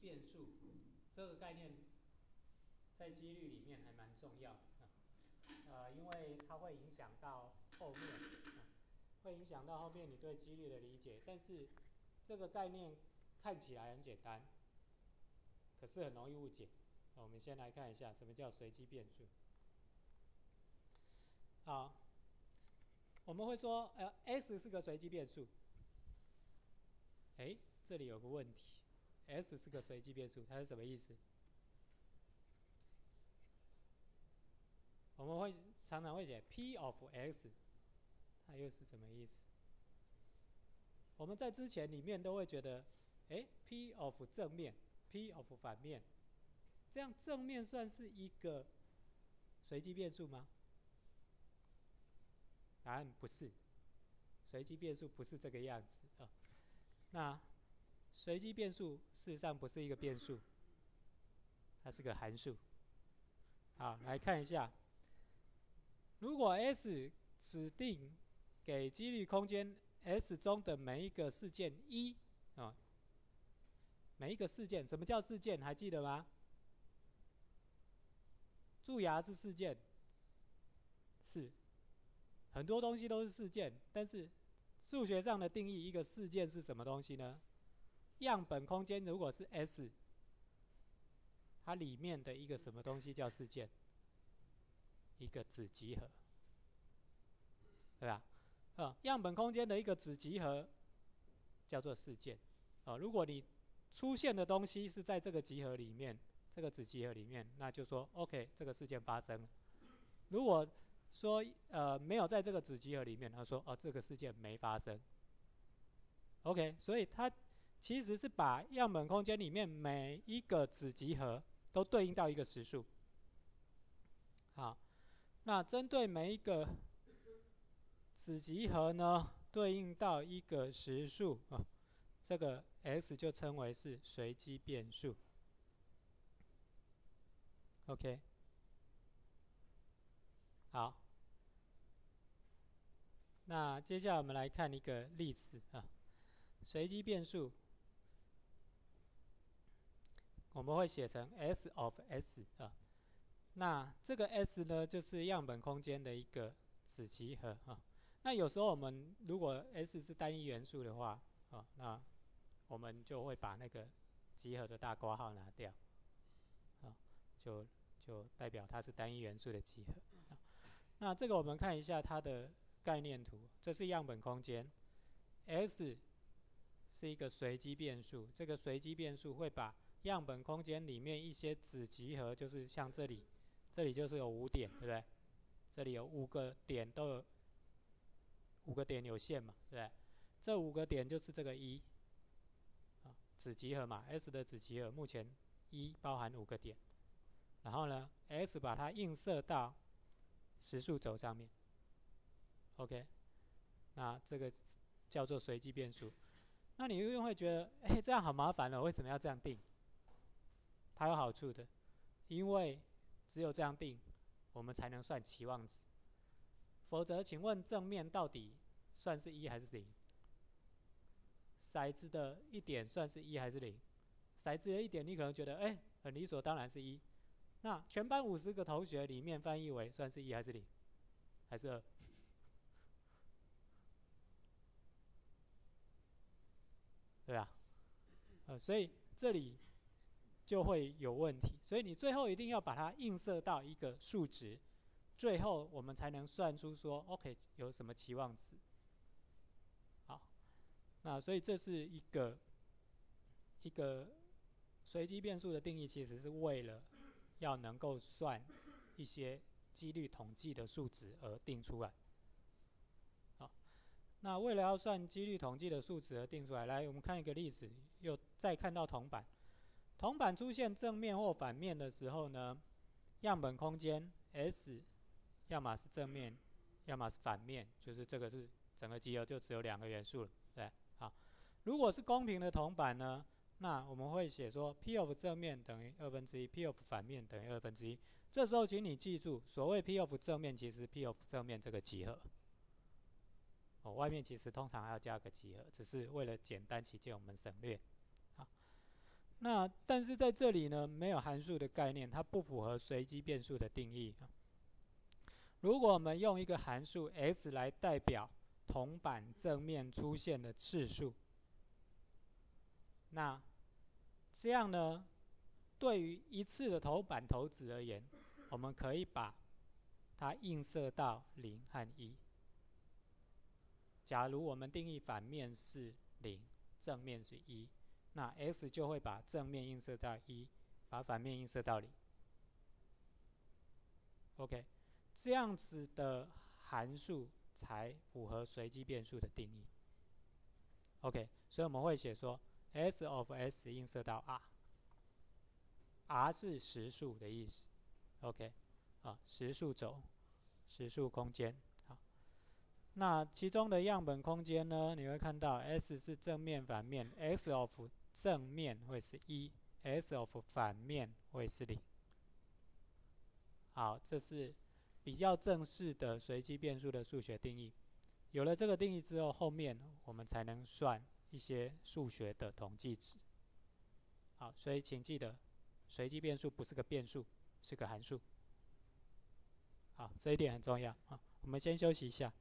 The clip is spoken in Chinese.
变数这个概念在几率里面还蛮重要的啊，呃，因为它会影响到后面，会影响到后面你对几率的理解。但是这个概念看起来很简单，可是很容易误解。我们先来看一下什么叫随机变数。好，我们会说，呃，S 是个随机变数。哎，这里有个问题，S 是个随机变数，它是什么意思？我们会常常会写 P of X，它又是什么意思？我们在之前里面都会觉得，哎，P of 正面，P of 反面，这样正面算是一个随机变数吗？答案不是，随机变数不是这个样子啊。那随机变数事实上不是一个变数，它是个函数。好，来看一下，如果 S 指定给几率空间 S 中的每一个事件一啊，每一个事件，什么叫事件？还记得吗？蛀牙是事件，是。很多东西都是事件，但是数学上的定义，一个事件是什么东西呢？样本空间如果是 S，它里面的一个什么东西叫事件？一个子集合，对吧？啊，样本空间的一个子集合叫做事件。啊，如果你出现的东西是在这个集合里面，这个子集合里面，那就说 OK，这个事件发生了。如果说呃没有在这个子集合里面，他说哦这个事件没发生。OK，所以它其实是把样本空间里面每一个子集合都对应到一个实数。好，那针对每一个子集合呢，对应到一个实数啊，这个 S 就称为是随机变数。OK。好，那接下来我们来看一个例子啊，随机变数，我们会写成 S of S 啊，那这个 S 呢，就是样本空间的一个子集合啊。那有时候我们如果 S 是单一元素的话啊，那我们就会把那个集合的大括号拿掉，啊，就就代表它是单一元素的集合。那这个我们看一下它的概念图，这是样本空间，S 是一个随机变数，这个随机变数会把样本空间里面一些子集合，就是像这里，这里就是有五点，对不对？这里有五个点都有五个点有限嘛，对不对？这五个点就是这个一啊子集合嘛，S 的子集合目前一包含五个点，然后呢，S 把它映射到。实数轴上面，OK，那这个叫做随机变数。那你又会觉得，哎，这样好麻烦了，为什么要这样定？它有好处的，因为只有这样定，我们才能算期望值。否则，请问正面到底算是一还是零？骰子的一点算是一还是零？骰子的一点，你可能觉得，哎，很理所当然是一。那全班五十个同学里面翻译为算是一还是零，还是二？对啊，呃，所以这里就会有问题。所以你最后一定要把它映射到一个数值，最后我们才能算出说 OK 有什么期望值。好，那所以这是一个一个随机变数的定义，其实是为了。要能够算一些几率统计的数值而定出来。好，那为了要算几率统计的数值而定出来，来我们看一个例子，又再看到铜板，铜板出现正面或反面的时候呢，样本空间 S 要么是正面，要么是反面，就是这个是整个集合就只有两个元素了，对，好，如果是公平的铜板呢？那我们会写说，P of 正面等于二分之一，P of 反面等于二分之一。这时候，请你记住，所谓 P of 正面，其实 P of 正面这个集合。哦，外面其实通常还要加个集合，只是为了简单起见，我们省略。那但是在这里呢，没有函数的概念，它不符合随机变数的定义。如果我们用一个函数 x 来代表铜板正面出现的次数，那这样呢，对于一次的头板头子而言，我们可以把它映射到零和一。假如我们定义反面是零，正面是一，那 x 就会把正面映射到一，把反面映射到零。OK，这样子的函数才符合随机变数的定义。OK，所以我们会写说，s of s 映射到 r，r 是实数的意思。OK，啊，实数轴，实数空间。好那其中的样本空间呢？你会看到 S 是正面、反面，x of 正面会是一，s of 反面会是零。好，这是比较正式的随机变数的数学定义。有了这个定义之后，后面我们才能算一些数学的统计值。好，所以请记得，随机变数不是个变数，是个函数。好，这一点很重要啊。我们先休息一下。